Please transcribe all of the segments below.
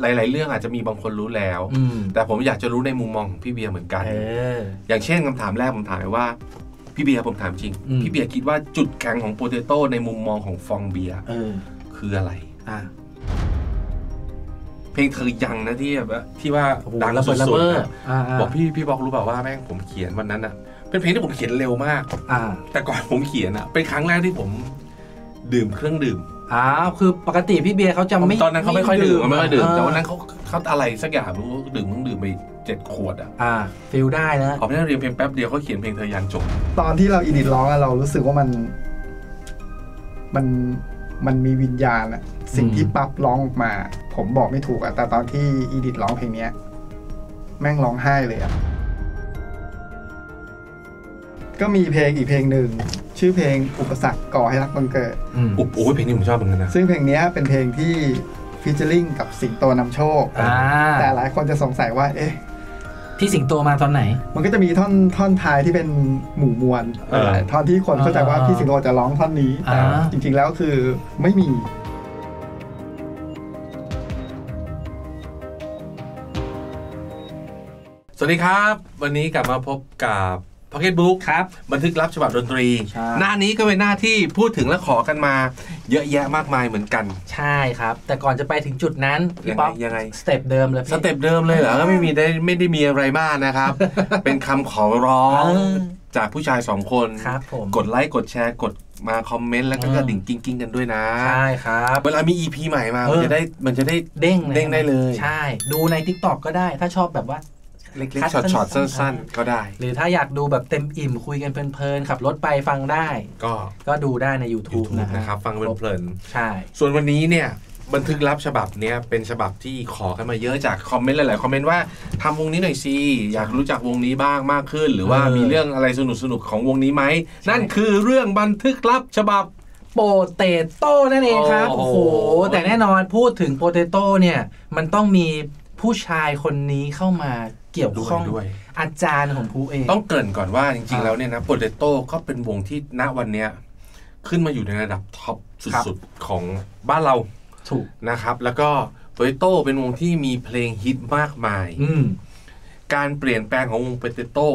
หลาย ๆ เรื่องอาจจะมีบางคนรู้แล้วอืมแต่ผมอยากจะรู้ในมุมมองของพี่เบียร์เหมือนกันเอออย่างเช่นคำถามแรกผมถามไปว่า พี่เบียร์ผมถามจริงอืมพี่เบียร์คิดว่าจุดแข็งของโปเตโต้ในมุมมองของฟองเบียร์เออคืออะไรอะเพลงเธอยังนะที่แบบว่าที่ว่าโอ้โหดังระสุเบิดระดเบ้อๆอะอ่าๆบอกพี่พี่บอกรู้เปล่าว่าแม่งผมเขียนวันนั้นอะเป็นเพลงที่ผมเขียนเร็วมาก อ่า แต่ก่อนผมเขียนอะเป็นครั้งแรกที่ผม ดื่มเครื่องดื่ม อ้าวคือปกติพี่เบียร์เขาจะไม่ตอนนั้นเขาไม่ค่อยดื่มไม่ค่อยดื่มแต่วันนั้นเขาเขาอะไรสักอย่างรู้ดื่มเพิ่งดื่มไปเจ็ดขวดอะอ่า feel ได้นะออกไปนั่งเขียนเพลงแป๊บเดียวเขาเขียนเพลงเธอยันจบตอนที่เรา edit ร้องอะเรารู้สึกว่ามัน มันมันมีวิญญาณอะสิ่งที่ปั๊บร้องออกมา ผมบอกไม่ถูกอะแต่ตอนที่ edit ร้องเพลงเนี้ย แม่งร้องไห้เลยอะ ก็มีเพลงอีกเพลงหนึ่ง ชื่อเพลงอุปสรรคก่อให้รักบังเกิดอืมอุ๊บโอ้ยเพลงนี้ผมชอบเหมือนกันนะ ซึ่งเพลงเนี้ยเป็นเพลงที่ฟีเจอริงกับสิงโตนำโชค อ่าแต่หลายคนจะสงสัยว่า เอ๊ะ ที่สิงโตมาตอนไหน มันก็จะมีท่อนท่อนท้ายที่เป็นหมู่มวลเออ หลายท่อนที่คนเข้าใจว่าอ่าพี่สิงโตจะร้องท่อนนี้แต่อ่า จริง ๆ แล้วคือไม่มี สวัสดีครับ วันนี้กลับมาพบกับ Pocket Book ครับบันทึกลับฉบับดนตรี ใช่ หน้านี้ก็เป็นหน้าที่พูดถึงและขอกันมา เยอะแยะมากมายเหมือนกัน ใช่ครับ แต่ก่อนจะไปถึงจุดนั้นพี่ป๊อกยังไง step เดิมเลย step เดิมเลยเหรอก็ไม่มีได้ไม่ได้มีอะไรมากนะครับ เป็นคำขอร้องเออจากผู้ชายสองคน ครับผม กดไลค์กดแชร์กดมาคอมเมนต์แล้วก็อืม กระดิ่งกิ้งกิ้งๆกันด้วยนะ ใช่ครับ เวลามี EP ใหม่มา เอมันอจะได้มันจะได้ เด้งลยเด้งได้เลย ใช่ ดูใน t ิ k t o k ก็ได้ ถ้าชอบแบบว่า เล็กคัดๆช็อตๆสั้สั้นนๆๆก็ได้ หรือถ้าอยากดูแบบเต็มอิ่มคุยกันเพลินๆขับรถไปฟังได้ ก็ก็ดูได้ใน YouTube, YouTube นะฮะนะครับ ฟังเพลินใช่ๆส่วนวันนี้เนี่ยบันทึกลับฉบับเนี้ยเป็นฉบับที่ขอกันมาเยอะจากคอมเมนต์หลายๆคอมเมนต์ว่าทำวงนี้หน่อยสิอยากรู้จักวงนี้บ้างมากขึ้น หรือว่าเออมีเรื่องอะไรสนุกๆของวงนี้ไหมนั่นคือเรื่องบันทึกลับฉบับโปเตโต้นั่นเองครับโอ้โอ้โหโหแต่แน่นอนพูดถึงโปเตโต้เนี่ยมันต้องมี ผู้ชายคนนี้เข้ามาเกี่ยวด้วยข้องด้วย อาจารย์ของผู้เอง ต้องเกริ่นก่อนว่าจริงอ่าๆแล้วเนี่ยนะโปเตโต้ก็เป็นวงที่ณวันเนี้ยขึ้นมาอยู่ในระดับ top ครับสุดๆของบ้านเราถูกนะครับ แล้วก็โปเตโต้เป็นวงที่มีเพลงฮิตมากมายอืมการเปลี่ยนแปลงของวงโปเตโต้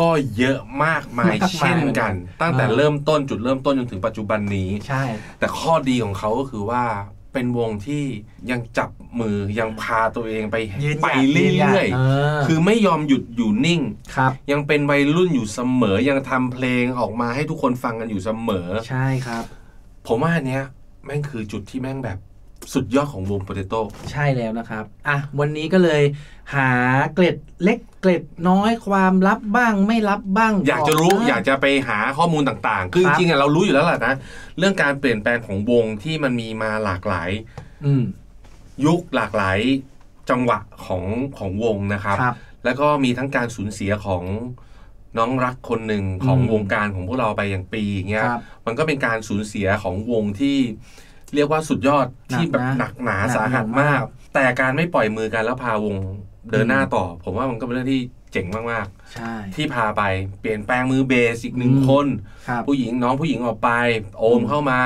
ก็เยอะมากมายมากมายเช่นกัน ตั้งแต่อ่าเริ่มต้นจุดเริ่มต้นจนถึงปัจจุบันนี้ ใช่ แต่ข้อดีของเขาก็คือว่า เป็นวงที่ยังจับมือยังพาตัวเองไปยืนหยัดไปเรื่อยเออ ๆคือไม่ยอมหยุดอยู่นิ่ง ครับ ยังเป็นวัยรุ่นอยู่เสมอยังทำเพลงออกมาให้ทุกคนฟังกันอยู่เสมอ ใช่ครับ ผมว่าอันเนี้ยแม่งคือจุดที่แม่งแบบ สุดยอดของวงโปเตโต้ใช่แล้วนะครับ อะ วันนี้ก็เลยหาเกล็ดเล็กเกล็ดน้อยความลับบ้างไม่ลับบ้าง อยากจะรู้บอยากจะไปหาข้อมูลต่างๆ คือคจรับริงๆอะเรารู้อยู่แล้วแหละนะ เรื่องการเปลี่ยนแปลงของวงที่มันมีมาหลากหลายอืมยุคหลากหลายจังหวะของของวงนะครับครับแล้วก็มีทั้งการสูญเสียของน้องรักคนหนึ่งของอืมวงการของพวกเราไปอย่างปีอย่างเงี้ยครับมันก็เป็นการสูญเสียของวงที่ เรียกว่าสุดยอดหนักที่แบบนะหนักหนาหนักสาหัสหนักมามากกแต่การไม่ปล่อยมือกันแล้วพาวงเดินหน้าอืมต่อ ผมว่ามันก็เป็นเรื่องที่เจ๋งมากใช่ๆที่พาไปเปลี่ยนแปลงมือเบสอีกหนึ่งอืมคนครับผู้หญิงน้องผู้หญิงออกไป โอมอืมเข้ามา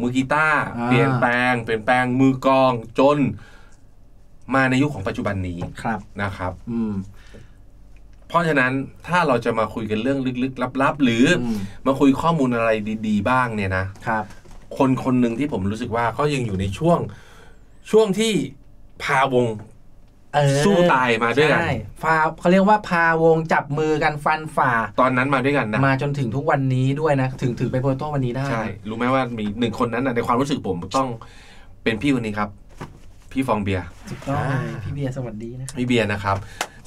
มือกีตาร์อ่าเปลี่ยนแปลง เปลี่ยนแปลงมือกลองจน มาในยุคของปัจจุบันนี้ครับนะครับ อืมเพราะฉะนั้นถ้าเราจะมาคุยกันเรื่องลึกๆ ลับๆ หรือออืมมาคุยข้อมูลอะไรดี ๆ บ้างเนี่ยนะครับ คนคนหนึ่งที่ผมรู้สึกว่าเขายังอยู่ในช่วงช่วงที่พาวงเออสู้ตายมาด้วยกันใช่ฟาเขาเรียกว่าพาวงจับมือกันฟันฝ่า ตอนนั้นมาด้วยกันนะ มาจนถึงทุกวันนี้ด้วยนะ ถึงถึงไปโปรโตวันนี้ได้ ใช่ รู้ไหมว่ามีหนึ่งคนนั้นนะในความรู้สึกผมต้องเป็นพี่คนนี้ครับ พี่ฟองเบียร์ถูกต้องอ่าพี่เบียร์สวัสดีนะครับพี่เบียร์นะครับ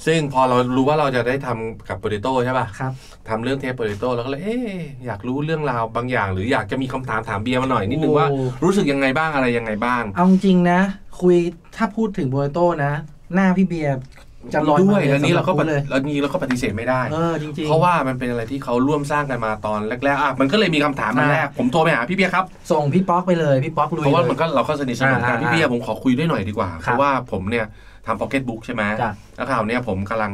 ซึ่งพอเรารู้ว่าเราจะได้ทำกับโปเตโต้ใช่ป่ะครับทำเรื่องเทปโปเตโต้แล้วก็เลยเอ๊ะอยากรู้เรื่องราวบางอย่าง หรืออยากจะมีคำถามถามเบียร์มาหน่อยนิดนึงว่าโอ้รู้สึกยังไงบ้างอะไรยังไงบ้าง เอาจริงๆนะ คุยถ้าพูดถึงโปรโตนะ หน้าพี่เบียร์จะลอยด้วยมาลอันนี้เราก็สำหบพูดเลยอันนี้เราก็ปฏิเสธไม่ได้เออจริงๆเพราะว่ามันเป็นอะไรที่เขาร่วมสร้างกันมาตอนแรกๆอะมันก็เลยมีคำถามมาอ่าแรกผมโทรไปหาพี่เบียร์ครับ ส่งพี่ป๊อกไปเลยพี่ป๊อกลุยเพราะว่าเลยมันก็เราก็สนิทสนมกันอ่าพี่เบียร์ผมขอคุยด้วยหน่อยดีกว่าครับเพราะว่าผมเนี่ย ทำพ็อกเก็ตบุ๊กใช่ไหมจ้ะ แล้วคราวเนี้ยผมกำลัง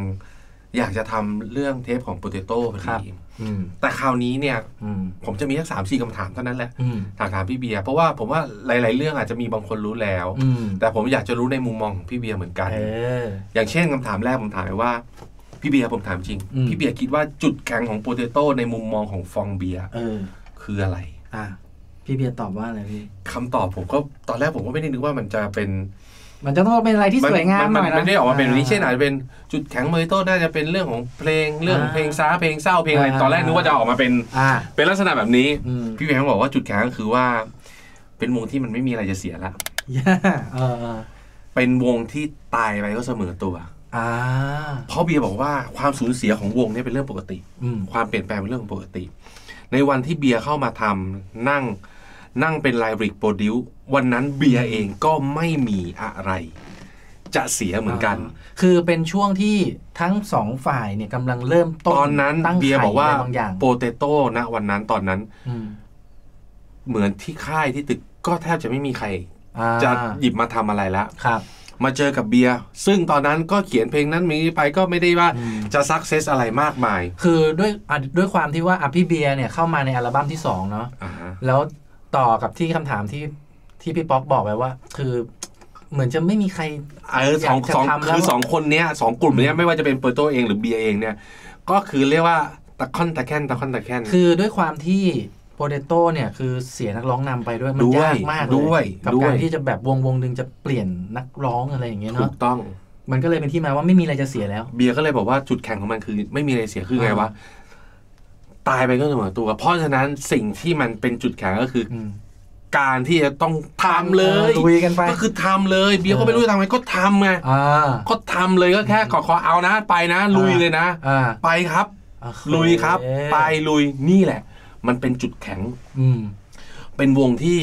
อยากจะทำเรื่องเทปของโปเตโต้พอครับดีอืมแต่คราวนี้เนี่ย อืมผมจะมีแค่สามสี่คำถามเท่านั้นแหละอืมถามถามพี่เบียร์เพราะว่าผมว่าหลาย ๆ เรื่องอาจจะมีบางคนรู้แล้ว อืมแต่ผมอยากจะรู้ในมุมมองของพี่เบียร์เหมือนกัน เออ อย่างเช่นคำถามแรกผมถามไปว่า พี่เบียร์ผมถามจริง อืม พี่เบียร์คิดว่าจุดแข็งของโปเตโต้ในมุมมองของฟองเบียร์เออ คืออะไรอะ พี่เบียร์ตอบว่าอะไรพี่ คำตอบผมก็ตอนแรกผมก็ไม่ได้นึกว่ามันจะเป็น มันจะต้องเป็นอะไรที่สวยงามหน่อยนะมันไม่ได้ออกมาเป็นแบบนี้เช่นอาจจะเป็นจุดแข็งโปเตโต้น่าจะเป็นเรื่องของเพลงเรื่องของเพลงช้าเพลงเศร้าเพลงอะไรอ่าตอนแรกนึกว่าจะออกมาเป็นอ่าเป็นลักษณะแบบนี้อืมพี่เบียร์บอกว่าจุดแข็งก็คือว่า เป็นวงที่มันไม่มีอะไรจะเสียละย่าเออเออเป็นวงที่ตายไปก็เสมอตัวอ่าเพราะเบียร์บอกว่าความสูญเสียของวงเนี่ยเป็นเรื่องปกติอืมความเปลี่ยนแปลงเป็นเรื่องปกติ ในวันที่เบียร์เข้ามาทำนั่ง นั่งเป็น lyric produce วันนั้นเบียร์เองก็ไม่มีอะไร จะเสียเหมือนกัน คือเป็นช่วงที่ทั้งสองฝ่ายเนี่ยกำลังเริ่มต้นตอนนั้นตั้งเบียร์บอกว่าไข่ะไรบางอย่างโปเตโต้นะวันนั้นตอนนั้นอืมเหมือนที่ค่ายที่ตึกก็แทบจะไม่มีใครอ่าจะหยิบมาทำอะไรละครับมาเจอกับเบียร์ซึ่งตอนนั้นก็เขียนเพลงนั้นมีไปก็ไม่ได้ว่าอืมจะ success อะไรมากมาย คือด้วยอะด้วยความที่ว่าอะพี่เบียร์เนี่ยเข้ามาในอัลบั้มที่สองเนาะอ่าฮะแล้ว ต่อกับที่คำถามที่ที่พี่ป๊อกบอกไปว่า คือเหมือนจะไม่มีใครเออสองอยากจะสองทำแล้วคือสองคนเนี้ยสองกลุ่มเนี้ยไม่ว่าจะเป็นโปเตโต้เองหรือเบียร์เองเนี่ย ก็คือเรียกว่าตะค่อนตะแคนตะค่อนตะแคนคือด้วยความที่โปเตโต้เนี่ยคือเสียนักร้องนำไปด้วยมันด้วยยากมากเลยด้วยกับด้วยการที่จะแบบวงวงหนึ่งจะเปลี่ยนนักร้องอะไรอย่างเงี้ยถูเนาะกต้อง มันก็เลยเป็นที่มาว่าไม่มีอะไรจะเสียแล้ว เบียร์ก็เลยบอกว่าจุดแข็งของมันคือ ไม่มีอะไรเสียคือไงวะ ตายไปก็เสมอตัว เพราะฉะนั้นสิ่งที่มันเป็นจุดแข็งก็คือออืมการที่จะต้องทำเลยลุยกันไปก็คือทำเลยเบียร์ก็ไม่รู้จะทำไงก็ทำไงอ่าก็ทำเลยก็แค่ขอขอเอานะไปนะ ลุยเลยนะอ่าไปครับโอเคลุยครับ ไปลุยนี่แหละ มันเป็นจุดแข็ง อืมเป็นวงที่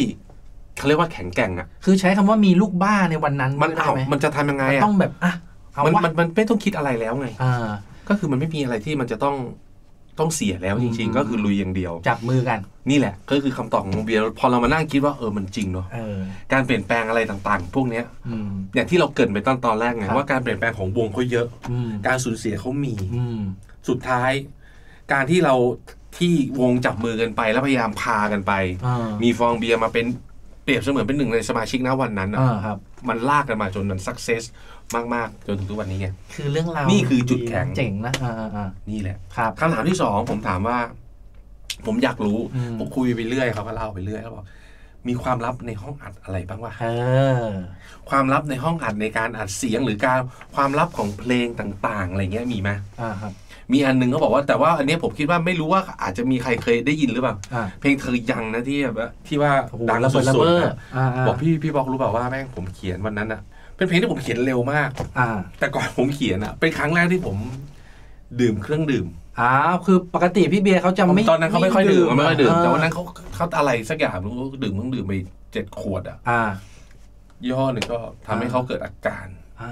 เขาเรียกว่าแข็งแกร่งอะ คือใช้คำว่ามีลูกบ้าในวันนั้น มันได้เอาไหมมันจะทำยังไงมันอะต้องแบบอะเอามันวะมันมันไม่ต้องคิดอะไรแล้วไงอ่าก็คือมันไม่มีอะไรที่มันจะต้อง ต้องเสียแล้วจริงอืมๆก็คือลุยอย่างเดียว จับมือกัน นี่แหละ ก็คือคำตอบของเบียร์พอเรามานั่งคิดว่าเออมันจริงเนาะเออการเปลี่ยนแปลงอะไรต่างๆ พวกเนี้ยอืมอย่างที่เราเกริดไปตอนตอนแรกไงครับว่าการเปลี่ยนแปลงของวงเขาเยอะอืมการสูญเสียเขามีอืมสุดท้าย การที่เราที่วงจับมือกันไปแล้วพยายามพากันไปอ่ามีฟองเบียร์มาเป็นเปรียบเสมือนเป็นหนึ่งในสมาชิกนะวันนั้นนะอ่าครับ มันลากกันมาจนมันสักเซสมากๆ จนถึงทุกวันนี้ไงคือเรื่องราวนี่คือจุดแข็งเจ๋งนะอ่าอ่าอ่านี่แหละครับคำถามที่สองผมถามว่า ผมอยากรู้อืมผมคุยไปเรื่อยเขาก็เล่าไปเรื่อยแล้วบอกมีความลับในห้องอัดอะไรบ้างวะเออความลับในห้องอัดในการอัดเสียงหรือการความลับของเพลงต่าง ๆ อะไรเงี้ยมีไหมอ่าครับ มีอันหนึงเขาบอกว่าแต่ว่าอันเนี้ยผมคิดว่าไม่รู้ว่าอาจจะมีใครเคยได้ยินหรือเปล่า อ่า เพลงเธอยังนะที่แบบว่าที่ว่าโอ้โหดังระสุเบิดระดเบ้อๆนะอ่าอ่าบอกพี่พี่บอกรู้เปล่าว่าแม่งผมเขียนวันนั้นอะเป็นเพลงที่ผมเขียนเร็วมาก อ่าแต่ก่อนผมเขียนอะเป็นครั้งแรกที่ผมดื่มเครื่องดื่ม อ้าวคือปกติพี่เบียร์เขาจะไม่ตอนนั้นเขาไม่ค่อยดื่มไม่ค่อยดื่มาแต่วันนั้นเขาเขาอะไรสักอย่างไม่รู้ดื่มเครื่องดื่มไปเจ็ดขวดอะอ่ายี่ห้อหนึ่งก็ทำให้อ่าเขาเกิดอาการ อ่า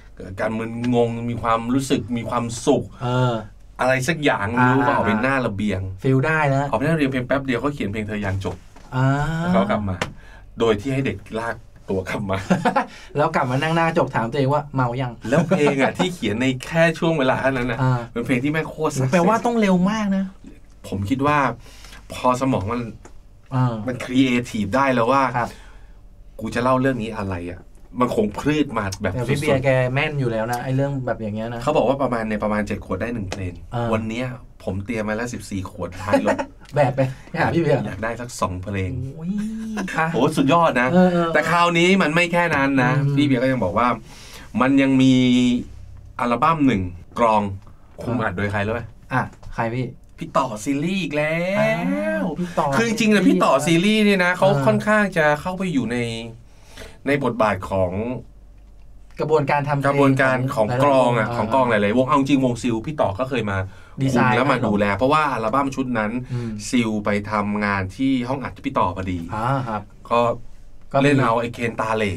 เกิดอาการมึนงงมีความรู้สึกมีความสุขเอออะไรสักอย่างไม่รู้อ่าก็ออกไปหน้าระเบียงฟิลได้แล้วออกไปหน้าระเบียงเพียงแป๊บเดียวเขาเขียนเพลงเธอยังจบอ่าแล้วเขากลับมา โดยที่ให้เด็กลากตัวกลับมา แล้วกลับมานั่งหน้ากระจกถามตัวเองว่าเมายังแล้วเพลงอะที่เขียนในแค่ช่วงเวลาเท่านั้นนะอ่าเป็นเพลงที่แม่งโคตรแปลว่าต้องเร็วมากนะ ผมคิดว่า พอสมองมันอ่ามันครีเอทีฟได้แล้วว่าครับกูจะเล่าเรื่องนี้อะไรอะ มันคงพลืดมาแบบแต่สุพี่เบียร์แกแม่นอยู่แล้วนะไอ้เรื่องแบบอย่างเงี้ยนะๆเขาบอกว่าประมาณในประมาณเจ็ดขวดได้หนึ่งเพลงอ่าวันเนี้ยผมเตรียมมาแล้วสิบสี่ขวดท้ายรถแบบไปไปหาพี่เบียร์อยากได้สักสองเพลงโอ้ยอะโอ้สุดยอดนะเออเออแต่คราวนี้มันไม่แค่นั้นนะอืมพี่เบียร์ก็ยังบอกว่า มันยังมีอัลบั้มหนึ่งกรองคุมอัดโดยใครรู้ไหมอะใครพี่พี่ต่อซีรีส์อีกแล้อ้าวพี่ต่อคือจริงๆนะพี่ต่อซีรีส์เนี่ยนะเขาอ่าค่อนข้างจะเข้าไปอยู่ใน ในบทบาทของกระบวนการทำเพลกระบวนการของหลายๆกรองอะวของกรองหลายๆวงเอาจริงวงซิลพี่ต่อก็เคยมาดีไซคุมน์แล้วมาให้หรอดูแล เพราะว่าอัลบั้มชุดนั้นอืมซิลไปทำงานที่ห้องอัดพี่ต่อพอดีอ่าครับก็ก็มี เล่นเอาไอ้เคนตาเหล่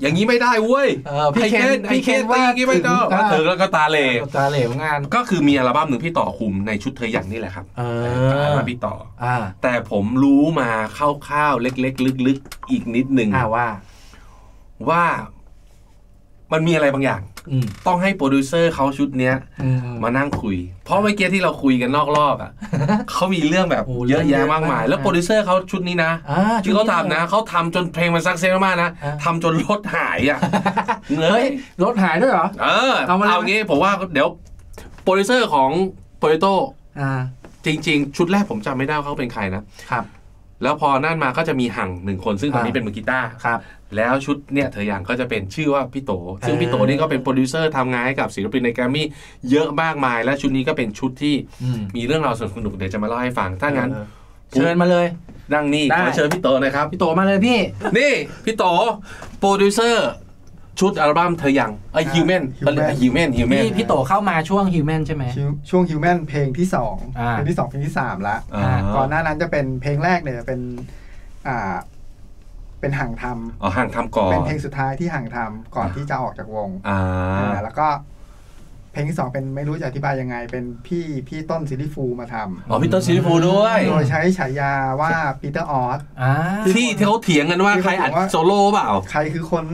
อย่างนี้ไม่ได้เว้ยเออพี่ไอ้เคนไอ้พี่เคนเคนว่าตีกี้ไม่ต้องถึงถึงแล้วก็ตาเหล่ตาเหลวงาน ก็คือมีอัลบั้มหนึ่งพี่ต่อคุมในชุดเธออย่างนี่แหละครับเออัลอบั้มพี่ต่ออ่าแต่ผมรู้มาคร่าวๆเล็กๆ ลึกๆ อีกนิดหนึ่งอ่าว่าว่า มันมีอะไรบางอย่างอืมต้องให้โปรดิวเซอร์เขาชุดเนี้ยอืมมานั่งคุย เพราะเมื่อกี้ที่เราคุยกันนอกรอบอะเขามีเรื่องแบบโอ้เยอะเรื่องแยะเยอะมากมายมากแล้วโปรดิวเซอร์เขาชุดนี้นะอ่าที่เขาทำนะเขาทำจนเพลงมัน success มากนะอ่าทำจนรถหายอะเงเฮ้ยยรถหายด้วยเหรอเออเอามาเลยเอางี้ผมว่าเดี๋ยวโปรดิวเซอร์ของโปเตโต้อ่าจริง ๆ ชุดแรกผมจำไม่ได้ว่าเขาเป็นใครนะครับ แล้วพอนั่นมาก็จะมีหั่งหนึ่งคนซึ่งตอนนี้อ่าเป็นมือกีตาร์ครับแล้วชุดเนี่ยเธออย่างก็จะเป็นชื่อว่าพี่โต ซึ่งอ่าพี่โตนี่ก็เป็นโปรดิวเซอร์ทำงานให้กับศิลปินในแกรมมี่เยอะมากมาย และชุดนี้ก็เป็นชุดที่อืมมีเรื่องราวสนุกๆเดี๋ยวจะมาเล่าให้ฟังถ้างั้นเออเชิญมาเลยดังนี้ได้ขอเชิญพี่โตหนะครับพี่โตมาเลยพี่ นี่พี่โตโปรดิวเซอร์ ชุดอัลบั้มเธอยังไอฮิวแมน Human ฮิวแมนฮิวแมนพี่พี่โตเข้ามาช่วง Human ใช่ไหมช่วงช่วง Human เพลงที่สองอ่าเพลงที่สองเพลงที่สามละอ่าก่อนหน้านั้นจะเป็นเพลงแรกเนี่ยเป็นอ่าเป็นห่างทอ๋อห่างทำก่อำนเป็นเพลงสุดท้ายที่ห่างทำก่อนที่จะออกจากวงอ่าอ่าแล้วก็เพลงที่สองเป็นไม่รู้จะอธิบายยังไง เป็นพี่พี่ต้น Silly Fools มาทอ๋อพี่ต้น Silly Fools ด้วยำโดยใช้ฉายาว่าปีเตอร์ออสอ่าที่ที่เขาเถียงกันว่าที่ใครเขาอัดบอกว่าโซโล่เปล่า ใครคือคน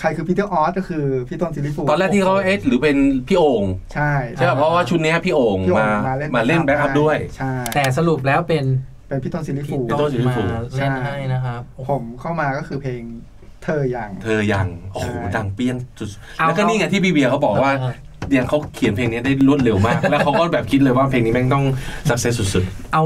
ใครคือปีเตอร์ออสก็คือพี่ต้น Silly Fools ตอนแรกที่เขาเอ๊ะหรือเป็นพี่โอ่งใช่ใช่ป่ะเพราะว่าชุดเนี้ยพี่โอ่งพี่โอ่มางมาเล่นมาเล่น backup ด้วย ใช่แต่สรุปแล้วเป็นเป็นพี่ต้น Silly Fools พี่ต้นมาเล่นให้นะครับโอ้โหผมเข้ามาก็คือเพลงเธออย่างเธอยังโอ้โหใช่ดังเปี้ยงสุดเอาแล้วก็นี่ไงที่พี่เบียร์เขาบอกว่าเออเนี่ยเขาเขียนเพลงนี้ได้รวดเร็วมาก แล้วเขาก็แบบคิดเลยว่าเพลงนี้แม่งต้อง success สุดเอา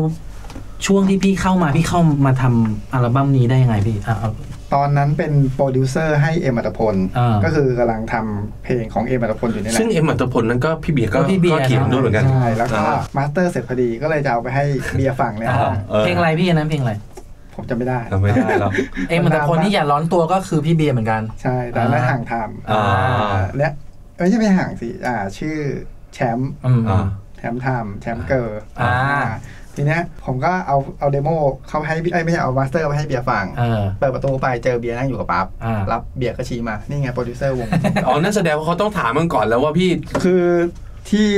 ช่วงที่พี่เข้ามาพี่เข้ามาทำอัลบั้มนี้ได้ยังไงพี่อะเอา ตอนนั้นเป็นโปรดิวเซอร์ให้เอ็มอรรถพลอ่าก็คือกำลังทำเพลงของเอ็มอรรถพลอยู่นี่ๆแหละซึ่งเอ็มอรรถพลนั้นก็พี่เบียร์ก็ก็พี่เบียร์ก็เขียนด้วยเหมือนกัน ใช่ แล้วก็อ่า master เสร็จพอดีก็เลยจะเอาไปให้เบียร์ฟังเนี่ยอ่าเออเพลงอะไรพี่อันนั้นเพลงอะไรผมจะไม่ได้จำไม่ได้แล้วเอ็มมันแต่คนที่อย่าร้อนตัวก็คือพี่เบียร์เหมือนกัน ใช่แต่ไม่นห่างทอ่าำและไม่ใช่ไม่ห่างสิอ่า ชื่อแชมป์อืมอ่าแชมป์ไทม์แชมป์เกอร์อ่า ทีเนี้ยผมก็เอาเอา demo เข้าให้ไอ้ยไม่ใช่เอา master ไปให้เบียร์ฟังเออเปิดประตูไปเจอเบียร์นั่งอยู่กับปั๊บอ่ารับเบียร์ก็ชี้มานี่ไงโปรดิวเซอร์วงอ๋อนั่นแสดงว่าเขาต้องถามมันก่อนแล้วว่าพี่คือที่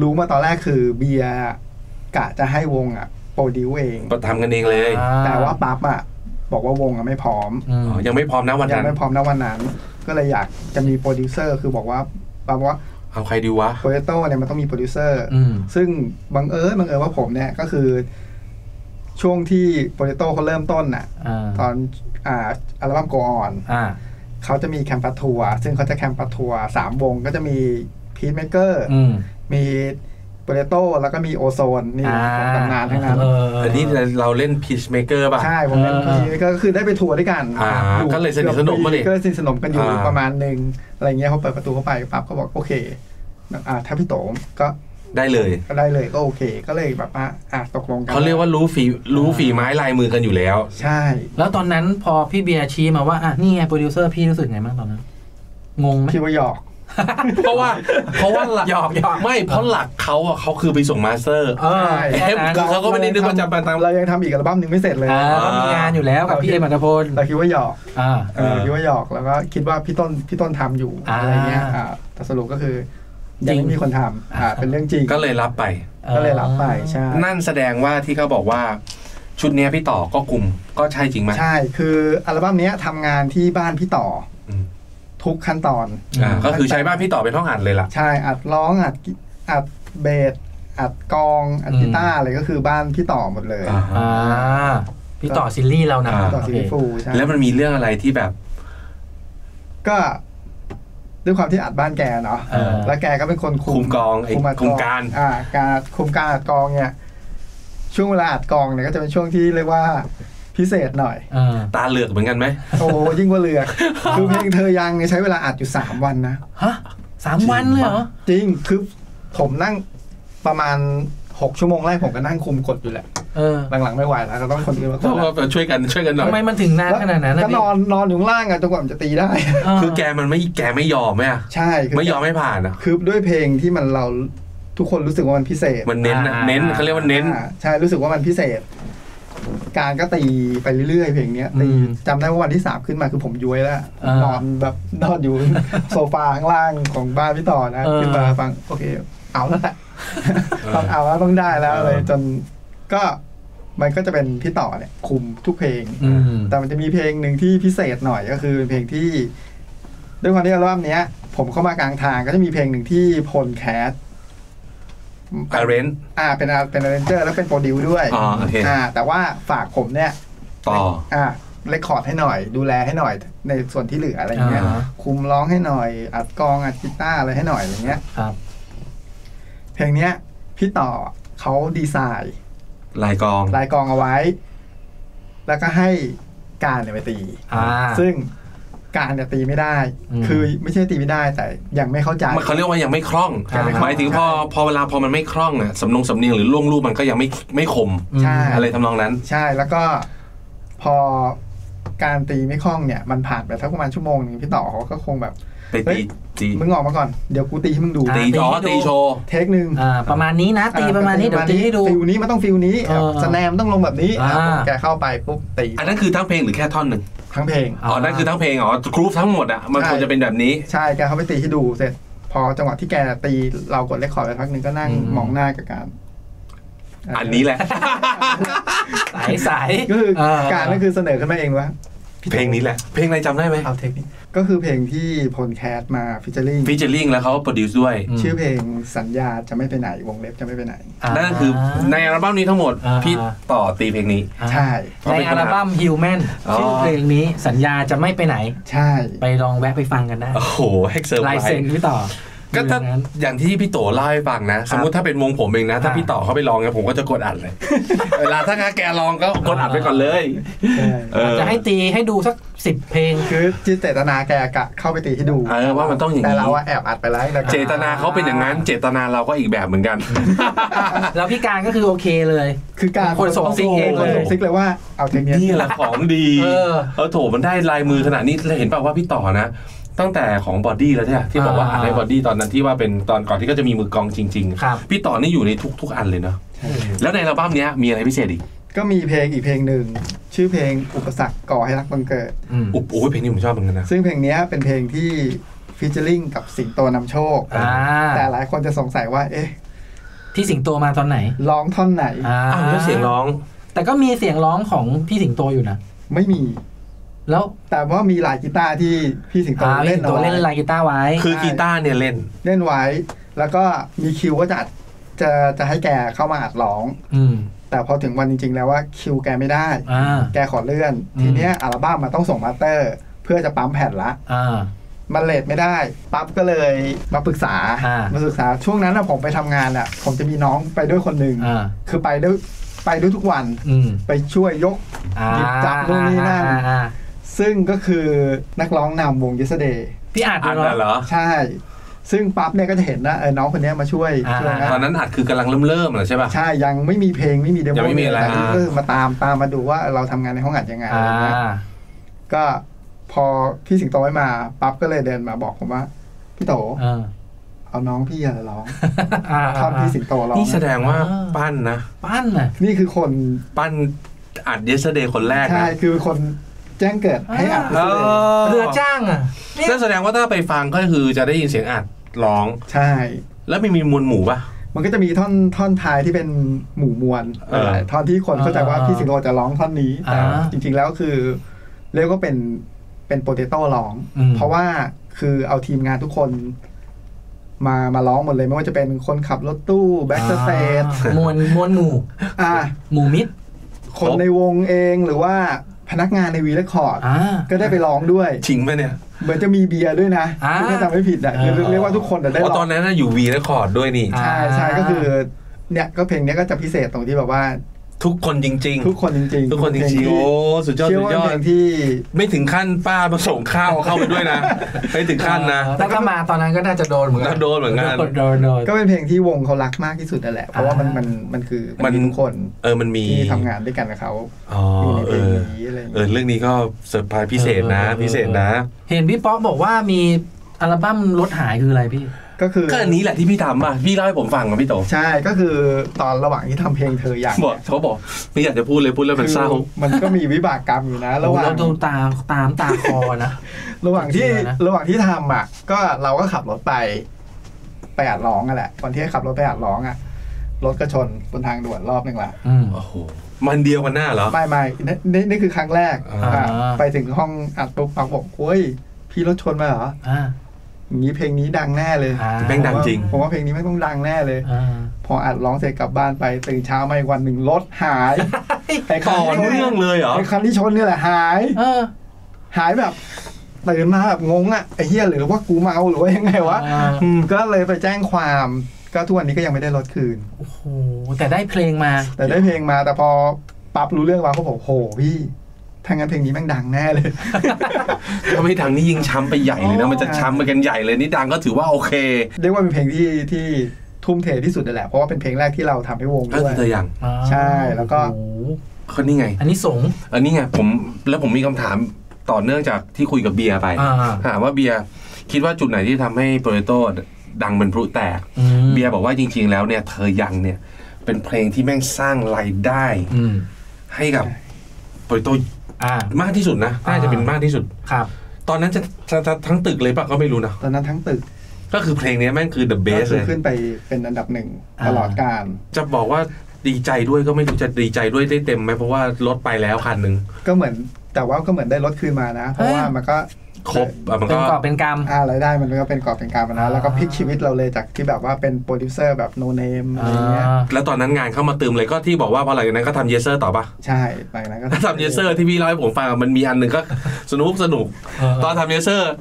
รู้มาตอนแรกคือเบียร์กะจะให้วงอะ produce เองก็ทำกันเองเลย แต่ว่าปั๊บอะบอกว่าวงอะไม่พร้อมอืมอ๋อยังไม่พร้อมนะวันยันั้นไม่พร้อมนะวันนั้น ก็เลยอยากจะมีโปรดิวเซอร์คือบอกว่าปั๊บว่า เอาใครดีวะโปเตโต้เนี่ยมันต้องมีโปรดิวเซอร์อืมซึ่งบังเอิญบังเอิญว่าผมเนี่ยก็คือ ช่วงที่โปเตโต้เขาเริ่มต้นน่ะอ่าตอนอ่าอัลบั้ม Go On อ่าเขาจะมี campus tour ซึ่งเขาจะ campus tour สามวงก็จะมี Peacemaker อืมมีโปเตโต้แล้วก็มีโอโซนนี่ของตำนานทั้งนั้นเอออันนี้เราเล่น Peacemaker ป่ะ ใช่ ผมเป็นเอพีอทเมเกอร์ก็คือได้ไปทัวร์ด้วยกันอ่าอยู่ก็เลยสนิทสนมมาดิก็เลยสนิทสนมกันอยู่อ่าประมาณหนึ่งอะไรเงี้ยเขาเปิดประตูเข้าไปปั๊บก็บอกโอเคอ่าถ้าพี่โตมก็ได้เลยก็ได้เลยก็โอเค ก็เลยแบบว่าอะตกลงกันเขาเรียกว่ารู้ฝีรู้ฝีไม้ลายมือกันอยู่แล้ว ใช่ แล้วตอนนั้นพอพี่เบียร์ชี้มาว่าอะนี่ไงโปรดิวเซอร์พี่รู้สึกไงบ้างตอนนั้นงงไหมคิดว่าหยอก เพราะว่าเพราะว่าหลักหยอกหยอกไม่เพราะหลักเขาอะเขาคือไปส่ง master เออแค่เอ็มนั้นคือเขาก็ไม่ได้นึกว่าจะมาตามเรายังทำอีกอัลบั้มหนึ่งไม่เสร็จเลยอ่าก็มีงานอยู่แล้วกับพี่เอ็มอรรถพลเราคิดว่าหยอกอ่าเออคิดว่าหยอกแล้วก็คิดว่าพี่ต้นพี่ต้นทำอยู่อ่าอะไรเงี้ยอ่าแต่สรุปก็คือจริยังงไม่มีคนทำอ่าเป็นเรื่องจริงก็เลยรับไป ก็เลยรับไปใช่นั่นแสดงว่าที่เขาบอกว่าชุดเนี้ยพี่ต่อก็กลุ่มก็ใช่จริงไหมใช่ คืออัลบั้มเนี้ยทำงานที่บ้านพี่ต่ออม ทุกขั้นตอนอ่าก็คือใช้บ้านพี่ต่อเป็นห้องอัดเลยล่ะ ใช่อัดร้องอัดกิอัดเบสอัดกลองอัดกีตาร์อะไรก็คือบ้านพี่ต่อหมดเลยอ่าอ่าพี่ต่อซิลลี่เรานะอ่าต่อ Silly Fools ใช่แล้วมันมีเรื่องอะไรที่แบบ ก็ด้วยความที่อัดบ้านแกเนาะเออแล้วแกก็เป็นคนคุมคุมกองไอ้อัดคุมการอ่า การคุมการอัดกองเนี่ย ช่วงเวลาอัดกองเนี่ยก็จะเป็นช่วงที่เรียกว่า พิเศษหน่อยเออตาเหลือกเหมือนกันไหมโอ้ยิ่งกว่าเรือคือเพลงเธอยังเนี่ยใช้เวลาอัดอยู่สามวันนะฮะสามวันเลยเหรอจริงคือผมนั่งประมาณหกชั่วโมงแรกผมก็นั่งคุมกดอยู่แหละเออหลังๆไม่ไหวแล้วก็ต้องคนอื่นมาเพกดราะว่าช่วยกันช่วยกันหน่อทำยไมมันถึงนานขนาดนั้นนะก็พี่นอนนอนอยู่ข้างล่างอะจนกว่ามันจะตีได้เออคือแกมันไม่แกไม่ยอมไหมอะใช่คืไม่ยอมไม่ผ่านอะคือด้วยเพลงที่มันเราทุกคนรู้สึกว่ามันพิเศษ มันเน้นอะเน้นเขาเรียกว่าเน้นอ่าใช่รู้สึกว่ามันพิเศษ การก็ตีไปเรื่อยๆเพลงเนี้ยตีอืมจำได้ว่าวันที่สามขึ้นมาคือผมย้วยแล้วอ่านนอนแบบนอนอยู่โซฟาข้างล่างของบ้านพี่ต่อนะเออขึ้นมาฟังโอเค เอาแล้วแหละเออต้องเอาแล้วต้องได้แล้วเออเลยจนก็มันก็จะเป็นพี่ต่อเนี่ยคุมทุกเพลงอืมแต่มันจะมีเพลงหนึ่งที่พิเศษหน่อยก็คือเป็นเพลงที่ ด้วยความที่อัลบั้มเนี้ยผผมเข้ามากลางทางก็จะมีเพลงหนึ่งที่พล Clash arrange อ่าเป็นเป็น arranger แล้วเป็น produce ด้วยอ๋อโอเคอ่าแต่ว่าฝากผมเนี่ยต่ออ่า record ให้หน่อย ดูแลให้หน่อยในส่วนที่เหลืออะไรเงี้ยอ่าคุมร้องให้หน่อย อัดกลองอัดกีตาร์อะไรให้หน่อยอะไรเงี้ยครับเพลงเนี้ย พี่ต่อเขาดีไซน์ลายกองลายกลองเอาไว้ แล้วก็ให้การเนี่ยไปตีอ่าซึ่ง การเนี่ยตีไม่ได้อืมคือไม่ใช่ตีไม่ได้แต่ยังไม่เข้าใจมันเขาเรียกว่ายังไม่คล่องยังไม่คล่องหมายถึงพอพอเวลาพอมันไม่คล่องอะสำนงสำเนียงหรือล่วงรูปมันก็ยังไม่ไม่คมใช่อะไรทำนองนั้น ใช่แล้วก็พอการตีไม่คล่องเนี่ยมันผ่านไปสักประมาณชั่วโมงหนึงพี่ต่อเขาก็คงแบบไปเฮ้ตียตีมึงออกมาก่อนเดี๋ยวกูตีให้มึงดูอ่าตีตีอ๋อให้ดูตีโชว์ take หนึ่งอ่าประมาณนี้นะ ตีประมาณนี้เดี๋ยวตีให้ดู feel นี้มันต้อง feel นี้เออ snare ต้องลงแบบนี้อ่าอะแกเข้าไปปุ๊บตีอันนั้นคือทั้งเพลงหรือแค่ท่อนหนึ่ง ทั้งเพลง อ๋อ นั่นคือทั้งเพลง อ๋อ groove ทั้งหมดอะ มันใช่ควรจะเป็นแบบนี้ ใช่ แกเข้าไปตีให้ดูเสร็จ พอจังหวะที่แกตีเรากด record ไปพักหนึ่งก็นั่งอืมมองหน้ากับการ อันนี้แหละ สายสายก็คือเการก็คือเสนอขึ้นมาเองว่า เพลงนี้แหละ เพลงอะไรจำได้ไหมเอา take นี้ ก็คือเพลงที่พล Clash มา featuring featuring แล้วเขา produce ด้วยมชื่อเพลงสัญญาจะไม่ไปไหนวงเล็บจะไม่ไปไหนานั่นคือในอัลบั้มนี้ทั้งหมดอ่าพี่ต่อตีเพลงนี้อ่าใช่ ในอัลบั้ม Human อ๋อชื่อเพลงนี้สัญญาจะไม่ไปไหน ใช่ ไปลองแวะไปฟังกันได้โอ้โหเฮกเซอร์ไพรลายเซ็นพี่ต่อก็ถ้าอยู่ในนั้นอย่างที่พี่โตเล่าให้ฟังนะ สมมติถ้าเป็นวงผมเองนะ ถ้าอ่าพี่ต่อเขาไปลองเนี่ยผมก็จะกดอัดเลย เวลาถ้าแกลองก็กดอัดไปก่อนเลยใช่เออจะให้ตีให้ดูสัก สิบเพลง คือจิตเจตนาแกกะเข้าไปตีให้ดูเออว่ามันต้องอย่างแต่นี้เราอะแอบอัดไปแล้วแล้วก็เจตนาเขาเป็นอย่างนั้น เจตนาเราก็อีกแบบเหมือนกัน แล้วพี่การก็คือโอเคเลย คือการคนส่งซิกเองคนส่งซิกเลยว่าเอา take นี้นี่แหละของดีเออเออโถมันได้ลายมือขนาดนี้แล้วเห็นป่าวว่าพี่ต่อนะตั้งแต่ของบอดี้แล้วใช่ไหมที่บอกว่าอ่าอัดในบอดี้ตอนนั้นที่ว่าเป็นตอนก่อนที่ก็จะมีมือกลองจริงครับๆพี่ต่อนี่อยู่ในทุก ๆ อันเลยเนาะแล้วในอัลบั้มเนี้ยมีอะไรพิเศษอีก ก็มีเพลงอีกเพลงหนึ่ง ชื่อเพลงอุปสรรคก่อให้รักบังเกิดอืมอุ๊บโอ้ยเพลงนี้ผมชอบเหมือนกันนะ ซึ่งเพลงเนี้ยเป็นเพลงที่ฟีเจอริงกับสิงโตนำโชค อ่า แต่หลายคนจะสงสัยว่า เอ๊ะพี่สิงโตมาตอนไหนร้องท่อนไหนอ่าอ้าวแล้วเสียงร้อง แต่ก็มีเสียงร้องของพี่สิงโตอยู่นะ ไม่มี แล้วแต่ว่ามีหลายกีตาร์ที่พี่สิงโตอ่าพี่เล่สินงโตเอาไว้เล่นลายกีตาร์ไว้ คือกีตาร์เนี่ยเล่น เล่นไว้ แล้วก็มีคิวก็จะอัดจะจะให้แกเข้ามาอัดร้อง อืม แต่พอถึงวันจริง ๆ แล้วว่าคิวแกไม่ได้อ่าแกขอเลื่อนอืมทีเนี้ยอัลบั้มมันต้องส่ง master เพื่อจะปั๊มแผ่นละอ่ามัน late ไม่ได้ปั๊บก็เลยมาปรึกษาอ่ามาปรึกษาช่วงนั้นนะผมไปทำงานอะ ผมจะมีน้องไปด้วยคนหนึ่งอ่าคือไปด้วยไปด้วยทุกวันอืมไปช่วยยกอ่าหยิบจับนู่นนี่นั่นอ่าอ่าซึ่งก็คือนักร้องนำวง Yesterday พี่อาจอัดเหรน่ะเหรออใช่ ซึ่งปั๊บเนี่ยก็จะเห็นว่าเออน้องคนเนี้ยมาช่วยอ่าช่วยงาตอนนั้นอัดคือกำลังเริ่มเริ่มๆเหรอใช่ป่ะใช่ยังไม่มีเพลงไม่มีเดโมยังไม่มีอะไรแต่นี่อ่าก็คือมาตามตามมาดูว่าเราทำงานในห้องอัดยังไงอะไรอ่าเงี้ยก็พอพี่สิงโตไม่มาปั๊บก็เลยเดินมาบอกผมว่า พี่โตเออเอาน้องพี่อะไรร้องอ่าท่อนพี่สิงโตร้องนี่แสดงว่าอ่าปั้นนะปั้นน่ะนี่คือคนปั้นอัด yesterday คนแรกใช่นะคือคนแจ้งเกิดให้อัดเอเลยอเรือจ้างอะเนี่ยนั่นแสดงว่าถ้าไปฟังก็คือจะได้ยินเสียงอัด ร้อง ใช่ แล้วไม่มีมวลหมู่ป่ะมันก็จะมีท่อนท่อนท้ายที่เป็นหมู่มวลเออหลายท่อนที่คนเข้าใจว่าอ่าพี่สิงโตจะร้องท่อนนี้แต่อ่าจริง ๆแล้วคือเรียกว่าเป็นเป็นโปเตโต้ร้องอืมเพราะว่าคือเอาทีมงานทุกคนมามาร้องหมดเลยไม่ว่าจะเป็นคนขับรถตู้แบ็กสเตจอ่ามวลมวลหมู่อ่าหมู่มิตรคนในวงเองหรือว่าพนักงานในวีเลคคอร์ดอ่าก็ได้ไปร้องด้วยจริงป่ะเนี่ย เหมือนจะมีเบียร์ด้วยนะอ่าถ้าจำไม่ผิดอะคือเออเรียกว่าทุกคนจะได้อ๋อร้ตอองนนั้นน่ะอยู่วีนคอร์ดด้วยนี่อ่าใช่ใช่ก็คือเนี่ยก็เพลงเนี้ยก็จะพิเศษตรงที่แบบว่า ทุกคนจริงทุกคนจริงๆๆทุกคนจเพลริงๆที่โอ้สุดยอดเชื่อสุดว่ายอเพดลงที่ ไม่ถึงขั้นป้ามาส่งข้าวเข้าไปด้วยนะ ไม่ถึงขั้นนะถ้าก็มาตอนนั้นก็น่าจะโดนเหมือนกัน่าโดนเหมือนกัน โดนโดนโดน ก็เป็นเพลงที่วงเขารักมากที่สุดนั่นแหละ เพราะว่ามันอ่ามัมันมันคือมัมันนมีทุกคนเออมันมีที่ทำงานด้วยกันกับเขาอ๋ออยู่ในเพเอลงอนี้อะไรอย่างเออเงี้ยเรื่องนี้ก็เซอร์ไพรส์พิเศษนะ เออเออ พิเศษนะ เห็นพี่ป๊อกบอกว่ามีอัลบั้มรถหายคืออะไรพี่ ก็คือก็อันนี้แหละที่พี่ทำอะพี่เล่าให้ผมฟังอะพี่โตใช่ก็คือตอนระหว่างที่ทำเพลงเธออย่างบอกเขาบอกไม่อยากจะพูดเลยพูดแล้วมันเศร้าคือมันก็มีวิบากกรรมอยู่นะ ระหว่างเราดูตาตามตาคอนะระหว่างที่จริงๆนะระหว่างที่ทำอะ ก็เราก็ขับรถไปไปอัดร้องอะแหละวันที่ขับรถไปอัดร้องอะรถก็ชนบนทางด่วนรอบหนึ่งละอืมโอ้โหมันเดียวกันหน้าเหรอไม่ไม่นี่นี่นี่คือครั้งแรกอ่าอะไปถึงห้องอัดปุ๊บปักบอกโอ้ยพี่รถชนมาเหรออ่าอย่าง นี้เพลงนี้ดังแน่เลยอ่าแม่งดังจริง ผมว่าเพลงนี้ไม่งต้องดังแน่เลยอ่าพออัดร้องเสร็จกลับบ้านไปตื่นเช้ามาอีกวันหนึ่งรถหายไอ้คัต่นอที่ชนเนื่องเลยเหรอไอ้คันที่ชนเนี่ยแหละหายเออหายแบบตื่นมาแบบงงอะไอ้เฮียหรือว่ากูเมาหรือว่ายังไงวะอ่าอืมก็เลยไปแจ้งความก็ทุกวันนี้ก็ยังไม่ได้รถคืนโอ้โหแต่ได้เพลงมา แต่ได้เพลงมาแต่พอปั๊บรู้เรื่องมาเขาบอกโหพี่ ถ้างั้นเพลงนี้แม่งดังแน่เลยถ้าไม่ดังนี่ยิ่งช้ำไปใหญ่เลยนะมันจะช้ำไปกันใหญ่เลยนี่ดังก็ถือว่าโอเคเรียกว่าเป็นเพลงที่ที่ทุ่มเทที่สุดเลยแหละเพราะว่าเป็นเพลงแรกที่เราทำให้วงก็ด้วยคือตัวอย่างอ่าใช่แล้วก็โอ้โหคนนี้ไง อันนี้สงส์อันนี้ไงผมแล้วผมมีคำถามต่อเนื่องจากที่คุยกับเบียร์ไปอ่าถามว่าเบียร์คิดว่าจุดไหนที่ทำให้โปรโตดังเป็นพลุแตกอืมเบียร์บอกว่าจริง ๆ แล้วเนี่ยเธอยังเนี่ยเป็นเพลงที่แม่งสร้างรายได้อืมให้กับโปรโตอ่า มากที่สุดนะน่าจะเป็นมากที่สุดครับ ตอนนั้นจะจะจะทั้งตึกเลยปะก็ไม่รู้นะตอนนั้นทั้งตึก ก็คือเพลงเนี้ยแม่งคือ the ก็ best คืเลอยขึ้นไปเป็นอันดับหนึ่งอ่าตลอดกาล จะบอกว่าดีใจด้วยก็ไม่รู้จะดีใจด้วยได้เต็มไหมเพราะว่ารถไปแล้วคันหนึ่งก็เหมือนแต่ว่าก็เหมือนได้รถคืนมานะ เพราะว่ามันก็ ครบอะมันเป็นก็กอบเป็นกรรมอ่ารายได้มันก็เป็นกอบเป็นกำนะแล้วก็พลิกชีวิตเราเลยจากที่แบบว่าเป็นโปรดิวเซอร์แบบ no name อะไรเงี้ยแล้วตอนนั้นงานเข้ามาเติมเลยก็ที่บอกว่าพอหลังจากนั้นก็ทำ Yes'sir Days ต่อปะใช่หลังจากนั้นก็ทำเยเซอร์ที่พี่เล่าให้ผมฟังอะมันมีอันหนึ่งก็สนุกสนุกเออตอนทำเยเซอร์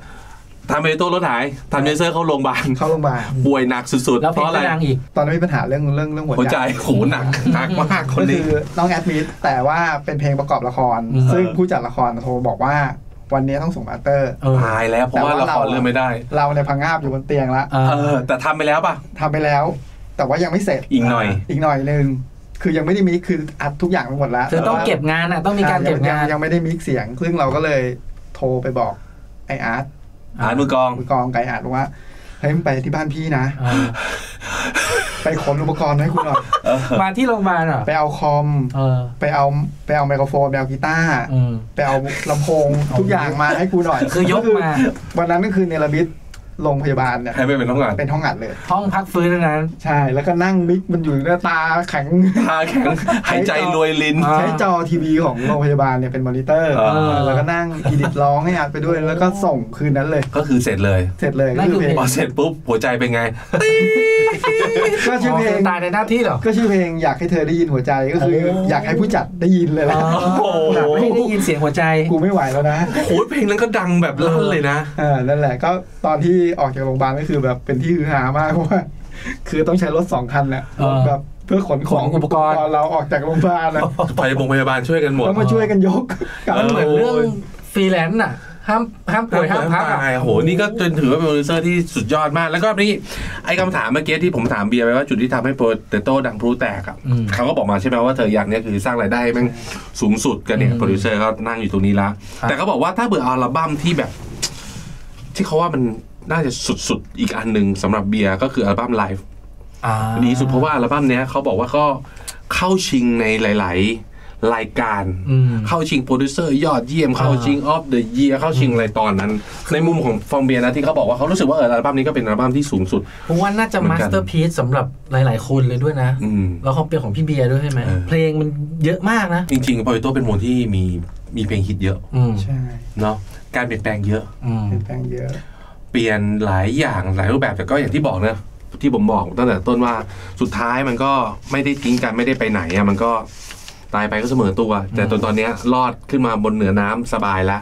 ทำเอโต้รถหายทำเยเซอร์เข้าโรงพยาบาลเข้าโรงพยาบาลป่วยหนักสุดๆแล้วเพเพลงราะอะไรก็ดังอีกตอนนั้นมีปัญหาเรื่องเรื่องเรื่องหัหัววใจใจโหหนักหนักมากคนก็นี้คือน้องแอดมิดแต่ว่าเป็นเพลงประกอบละครอืมซึ่งผู้จัดละครโทรบอกว่า วันนี้ต้องส่งมาสเตอร์เออตายแล้วเพราะว่าแต่ว่าละครเราเลื่อนไม่ได้ เราในยพังงาบอยู่บนเตียงละเออเออแต่ทำไปแล้วป่ะทำไปแล้ว แต่ว่ายังไม่เสร็จอีกหน่อย อีกหน่อยหนึ่งคือยังไม่ได้ mix คืออัดทุกอย่างไปหมดแล้วคือต้องเก็บงานอะต้องมีการเก็บงานยังยังไม่ได้ mix เสียง ซึ่งเราก็เลยโทรไปบอกไอ้อาร์ตอ่ะมือกลองมือกลองไอ้อาร์ตบอกว่า เฮ้ยมึงไปที่บ้านพี่นะเออไปขนอุปกรณ์ให้กูหน่อยเออมาที่โรงพยาบาลเหรอไปเอาคอมเออไปเอาไปเอาไมโครโฟนไปเอากีตาร์อืมไปเอาลำโพงทุกอย่างมาให้กูหน่อยคือยกมาวันนั้นก็คือเนรมิต โรงพยาบาลเนี่ยให้ไปเป็นต้องงานเป็นห้องอัดเลย ห้องพักฟื้นเท่านั้น ใช่ แล้วก็นั่ง mix มันอยู่หน้าตาแข็งทาแข็งหายใจรวยรินอ่าใช้จอทีวีของโรงพยาบาลเนี่ยเป็นมอนิเตอร์เออแล้วก็นั่ง edit ร้องให้อัดไปด้วย แล้วก็ส่งคืนนั้นเลย ก็คือเสร็จเลย เสร็จเลยนั่นคืคืออเพลงพอเสร็จปุ๊บหัวใจเป็นไงก็ชื่อเพลงตายในหน้าที่เหรอ ก็ชื่อเพลงอยากให้เธอได้ยินหัวใจก็คือโอ้อยากให้ผู้จัดได้ยินเลยแหละอ๋อโอ้โหแบบให้ได้ยินเสียงหัวใจ กูไม่ไหวแล้วนะโอ้ยเพลงนั้นก็ดังแบบลั่นเลยนะอ่านั่นแหละก็ตอนที่ออกจากโรงพยาบาลก็คือแบบเป็นที่ฮือฮามากเพราะว่าคือต้องใช้รถสองคันแหละเออแบบเพื่อขนของขนอุปกรณ์เราออกจากโรงพยาบาลนะไปโรงพยาบาลช่วยกันหมดต้องมาช่วยกันยกกลับมันเหมือนเรื่องฟรีแลนซ์อะห้ามห้ามป่วยห้ามพักอะตายโหนี่ก็จนถือว่าเป็นโปรดิวเซอร์ที่สุดยอดมาก แล้วก็นี่ไอ้คำถามเมื่อกี้ที่ผมถามเบียร์ไปว่าจุดที่ทำให้โปเตโต้ดังพลุแตกอะอืมเขาก็บอกมาใช่ไหมว่าเธออยากเนี่ยคือสร้างรายได้ให้แม่งสูงสุดกันเนี่ยอืมโปรดิวเซอร์ก็นั่งอยู่ตรงนี้ละครับแต่เขาบอกว่าถ้าเบื่ออัลบั้มที่แบบ ที่เขาว่ามัน น่าจะสุดๆ อีกอันหนึ่งสำหรับเบียร์ก็คืออัลบั้ม Life อ่าดีสุดเพราะว่าอัลบั้มเนี้ยเขาบอกว่าก็เข้าชิงในหลาย ๆ รายการอืมเข้าชิงโปรดิวเซอร์ยอดเยี่ยมอ่าเข้าชิง of the year เข้าชิงอะไรตอนนั้น ในมุมของฟองเบียร์นะที่เขาบอกว่าเขารู้สึกว่าเอออัลบั้มนี้ก็เป็นอัลบั้มที่สูงสุดผมว่าน่าจะเหมือน master piece สำหรับหลาย ๆ คนเลยด้วยนะอืมแล้วเขาเป็นของพี่เบียร์ด้วยใช่ไหมเออเพลงมันเยอะมากนะ จริงๆโปเตโต้เป็นวงที่มีมีเพลงฮิตเยอะอืมใช่เนาะการเปลี่ยนแปลงเยอะอืมเปลี่ยนแปลงเยอะ เปลี่ยนหลายอย่างหลายรูปแบบแต่ก็อย่างที่บอกนะที่ผมบอกตั้งแต่ต้นว่าสุดท้ายมันก็ไม่ได้ทิ้งกันไม่ได้ไปไหนอะมันก็ตายไปก็เสมอตัว แต่ตอนตอนเนี้ยรอดขึ้นมาบนเหนือน้ำสบายแล้ว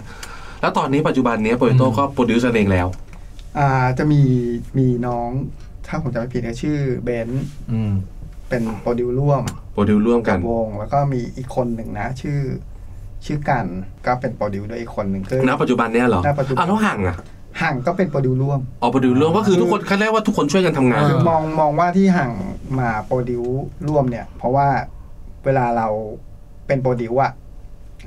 แล้วตอนนี้ปัจจุบันเนี้ยโปเตโต้ก็ produce เองแล้ว อ่าจะมีมีน้องถ้าผมจำไม่ผิดก็ชื่อเบนซ์อืมเป็น produce ร่วม produce ร่วมกันวง แล้วก็มีอีกคนหนึ่งนะ ชื่อ ชื่อกันก็เป็น produce ด้วยอีกคนหนึ่งคือณปัจจุบันเนี้ยเหรอณปัจจุบันอะแล้วห่างอะ ห่างก็เป็น produce ร่วมอ๋อ produce ร่วมก็คือทุกคนเขาเรียกว่าทุกคนช่วยกันทำงานอ่าคือมองมองว่าที่ห่างมา produce ร่วมเนี่ย เพราะว่าเวลาเราเป็น produce อะ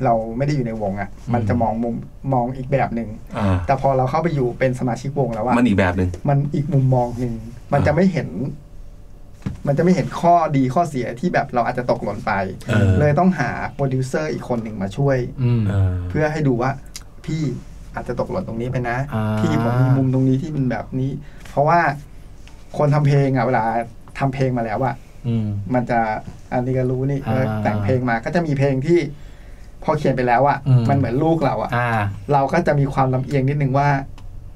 เราไม่ได้อยู่ในวงอะมันจะมองมุมมองอีกแบบหนึ่งอ่า แต่พอเราเข้าไปอยู่เป็นสมาชิกวงแล้วอะมันอีกแบบหนึ่ง มันอีกมุมมองหนึ่งมันจะไม่เห็น มันจะไม่เห็นข้อดีข้อเสียที่แบบเราอาจจะตกหล่นไป เออ เลยต้องหาโปรดิวเซอร์อีกคนหนึ่งมาช่วย อืมเออเพื่อให้ดูว่าพี่ อาจจะตกหล่นตรงนี้ไปนะอ่าพี่ผมมีมุมตรงนี้ที่เป็นแบบนี้ เพราะว่าคนทำเพลงอะเวลาทำเพลงมาแล้วอะอืมมันจะอันนี้ก็รู้นี่เอออ่าแต่งเพลงมาก็จะมีเพลงที่พอเขียนไปแล้วอะอืมมันเหมือนลูกเราอะอ่าเราก็จะมีความลำเอียงนิดนึงว่า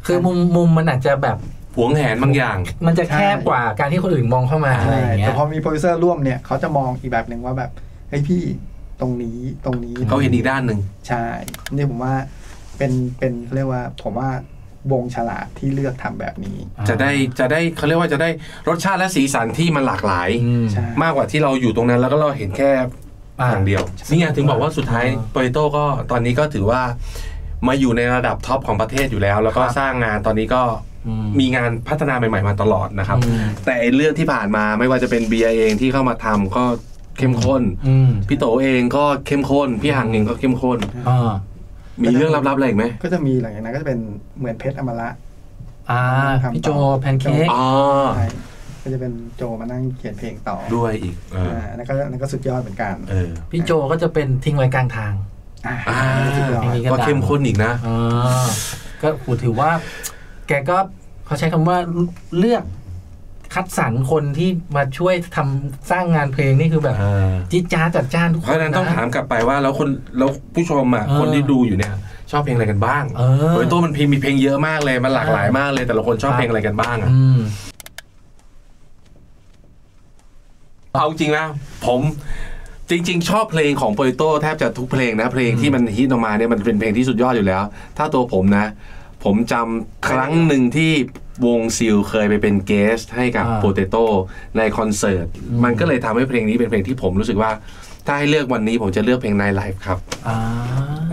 คือมุมมุมมันอาจจะแบบหวงแหนบางอย่าง มันจะแคบกว่าการที่คนอื่นมองเข้ามาอะไรใช่อย่างเงี้แต่ยพอมีโปรดิวเซอร์ร่วมเนี่ยเขาจะมองอีกแบบหนึ่งว่าแบบเฮ้ยพี่ตรงนี้ตรงนี้เขาเห็นอีกด้านหนึ่งใช่นี่ผมว่า เป็นเป็นเรียกว่าผมว่าวงฉลาดที่เลือกทำแบบนี้ จะได้จะได้เขาเรียกว่าจะได้รสชาติและสีสันที่มันหลากหลาย มากกว่าที่เราอยู่ตรงนั้นแล้วก็เราเห็นแค่อ่าทางเดียวนี่ไงถึงบอกว่าสุดท้ายโปรโตก็ตอนนี้ก็ถือว่ามาอยู่ในระดับท็อปของประเทศอยู่แล้ว แล้วก็สร้างงานตอนนี้ก็มีงานพัฒนาใหม่ ๆ มาตลอดนะครับ แต่เรื่องที่ผ่านมาไม่ว่าจะเป็นเบียร์เองที่เข้ามาทำก็เข้มข้นพี่โตเองก็เข้มข้นพี่หังเองก็เข้มข้นอ มีเรื่องลับๆอะไรอีกไหมก็จะมีหลังจากนั้นก็จะเป็นเหมือนเพชรอมระอ่าทำต่อพี่โจแพนเค้กอ๋อใช่ก็จะเป็นโจมานั่งเขียนเพลงต่อด้วยอีกเอออ่านั่นก็นั่นก็สุดยอดเหมือนกันเออพี่โจก็จะเป็นทิ้งไว้กลางทางอ่าอ่าสุดยอดเพลงนี้ก็เข้มข้นอีกนะอ่าก็โหถือว่า แกก็เขาใช้คำว่าเลือก คัดสรรคนที่มาช่วยทำสร้างงานเพลงนี่คือแบบจิ๊ดจ้าดจัดจ้านทุกเพคนราะฉะนั้นต้องถามกลับไปว่าแล้วคนแล้วผู้ชมอะเออคนที่ดูอยู่เนี่ยชอบเพลงอะไรกันบ้างเออโดยตัวมันเพลงมีเพลงเยอะมากเลยมันหลากหลายมากเลยแต่ละคนชอบครับเพลงอะไรกันบ้างอะอืมเอาจริงนะผมจริง ๆ ชอบเพลงของโปรโตแทบจะทุกเพลงนะ เพลงที่มันฮิตออกมาเนี่ยมันเป็นเพลงที่สุดยอดอยู่แล้ว ถ้าตัวผมนะ ผมจำครั้งหนึ่งที่ วงซิลเคยไปเป็นเกสให้กับอ่าโปเตโตในคอนเสิร์ตอืมมันก็เลยทำให้เพลงนี้เป็นเพลงที่ผมรู้สึกว่า ถ้าให้เลือกวันนี้ผมจะเลือกเพลง Night Life ครับอ่า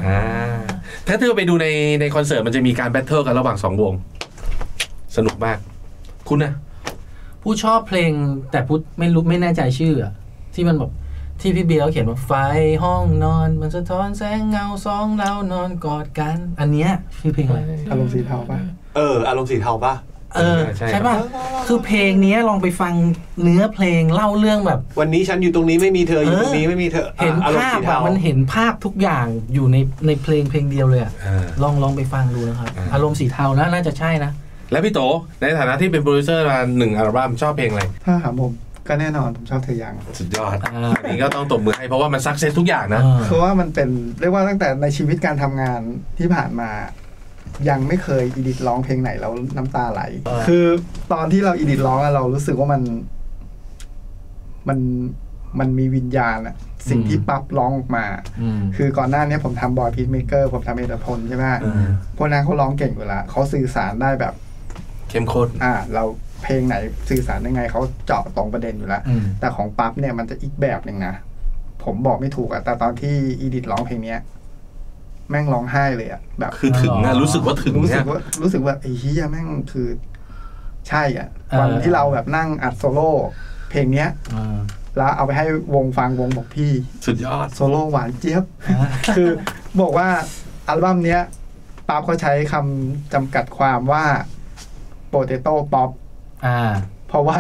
อ่าถ้าเธอไปดูในในคอนเสิร์ตมันจะมีการ battle กันระหว่างสองวง สนุกมาก คุณนะผู้ชอบเพลงแต่พูดไม่รู้ไม่แน่ใจชื่ออะที่มันแบบที่พี่เบียร์เขาเขียนว่าไฟห้องนอน มันสะท้อนแสงเงาสองเรานอนกอดกัน อันเนี้ยชื่อเพลงอะไรอารมณ์สีเทาป่ะเอออารมณ์สีเทาป่ะ เออใช่ใช่ป่ะคือเพลงเนี้ยลองไปฟังเนื้อเพลงเล่าเรื่องแบบ วันนี้ฉันอยู่ตรงนี้ไม่มีเธออยู่เออตรงนี้ไม่มีเธอเห็นอะอารมภาณ์พสีเทาภาพอะมันเห็นภาพทุกอย่างอยู่ในในเพลงเพลงเดียวเลยอะอ่าลองลองไปฟังดูนะครับอ่าอารมณ์สีเทานะน่าจะใช่นะ แล้วพี่โตในฐานะที่เป็นโปรดิวเซอร์มาหนึ่งอัลบั้มชอบเพลงอะไรถ้าถามผมก็แน่นอนผมชอบเธอยังสุดยอดอ่าอันนี้ก็ต้องตบมือให้เพราะว่ามัน success ทุกอย่างนะเออคือว่ามันเป็นเรียกว่าตั้งแต่ในชีวิตการทำงานที่ผ่านมา ยังไม่เคย edit ร้องเพลงไหนแล้วน้ำตาไหล เออ คือตอนที่เรา edit ร้องอะเรารู้สึกว่ามันมันมันมีวิญญาณอะสิ่งที่ปั๊บร้องออกมา อืม คือก่อนหน้านี้ผมทำบอย Peacemaker ผมทำเอตพลใช่ไหมอืมพวกนั้นเขาร้องเก่งอยู่แล้วเขาสื่อสารได้แบบ เข้มข้น อ่า เราเพลงไหนสื่อสารยังไงเขาเจาะตรงประเด็นอยู่แล้วอืม แต่ของปั๊บเนี่ยมันจะอีกแบบหนึ่งนะ ผมบอกไม่ถูกอะแต่ตอนที่ edit ร้องเพลงเนี้ย แม่งร้องไห้เลยอะแบบคือถึงนะรู้สึกว่าถึงรู้สึเนี่ยรู้สึกว่าไอ้เหี้ยแม่งคือ ใช่อะเออวันที่เราแบบนั่งอัดโซโล่เพลงเนี้ยอ่าแล้วเอาไปให้วงฟังวงบอกพี่ สุดยอดโซโล่หวานเจี๊ยบอ่าคือบอกว่าอัลบั้มเนี้ยปั๊บเขาใช้คำจำกัดความว่าโปเตโต้ป๊อปอ่าเพราะว่า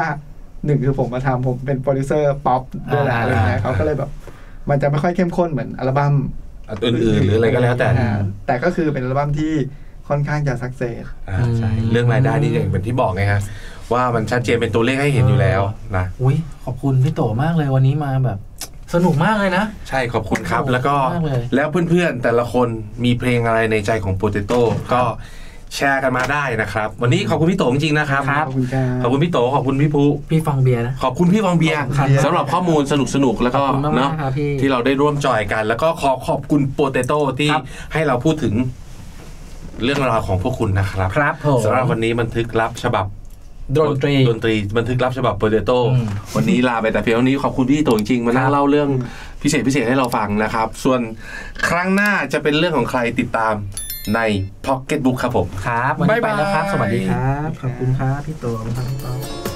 หนึ่งคือผมมาทำผมเป็นโปรดิวเซอร์ป๊อปด้วยแหละอ่าอะไรเงี้ยเขาก็เลยแบบ มันจะไม่ค่อยเข้มข้นเหมือนอัลบั้ม อื่นๆหรืออะไรก็แล้วแต่อ่าแต่ก็คือเป็นอัลบั้มที่ค่อนข้างจะ success อ่าใช่เรื่องรายได้นี่อย่างเป็นที่บอกไงฮะว่ามันชัดเจนเป็นตัวเลขให้เห็นอยู่แล้วนะอุ้ยขอบคุณพี่โตมากเลยวันนี้มาแบบสนุกมากเลยนะ ใช่ขอบคุณครับแล้วก็มากเลยแล้วเพื่อนๆแต่ละคนมีเพลงอะไรในใจของโปเตโต้ก็ แชร์กันมาได้นะครับ วันนี้ขอบคุณพี่โตจริงๆนะครับ ครับ ขอบคุณครับ ขอบคุณพี่โตขอบคุณพี่ภูพี่ฟองเบียร์นะ ขอบคุณพี่ฟองเบียร์ครับสำหรับข้อมูลสนุกๆ แล้วก็ขอบคุณมากๆเนาะครับพี่ที่เราได้ร่วมจอยกัน แล้วก็ขอขอบคุณโปเตโต้ที่ครับให้เราพูดถึงเรื่องราวของพวกคุณนะครับครับผมสำหรับวันนี้บันทึกลับฉบับดนตรี ดนตรีบันทึกลับฉบับโปเตโต้อืม วันนี้ลาไปแต่เพียงเท่านี้ขอบคุณพี่โตจริงๆมานั่งครับเล่าเรื่องพิเศษพิเศษให้เราฟังนะครับ ส่วนครั้งหน้าจะเป็นเรื่องของใครติดตาม ใน Pocket Book ครับผม ครับ วันนี้บ๊ายไปบายแล้วครับ สวัสดีครับ ขอบคุณครับ พี่โตขอบคุณครับพี่โต